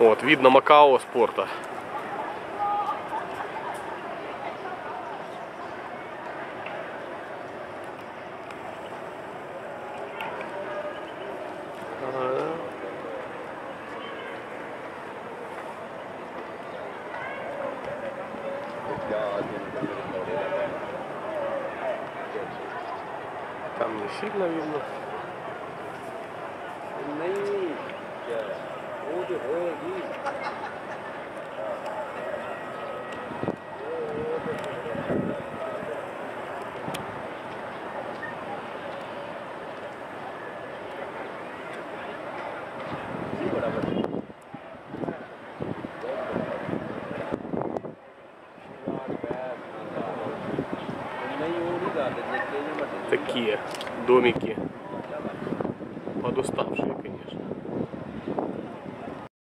От, видно Макао спорта. Там не сильно видно. Такі домики подуставшие.